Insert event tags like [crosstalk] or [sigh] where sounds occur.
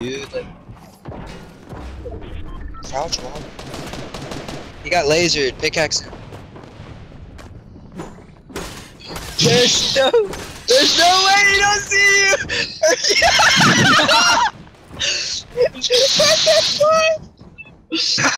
dude. Like, crouch long. He got lasered, pickaxe. There's no, there's no way he don't see you. [laughs] what the fuck?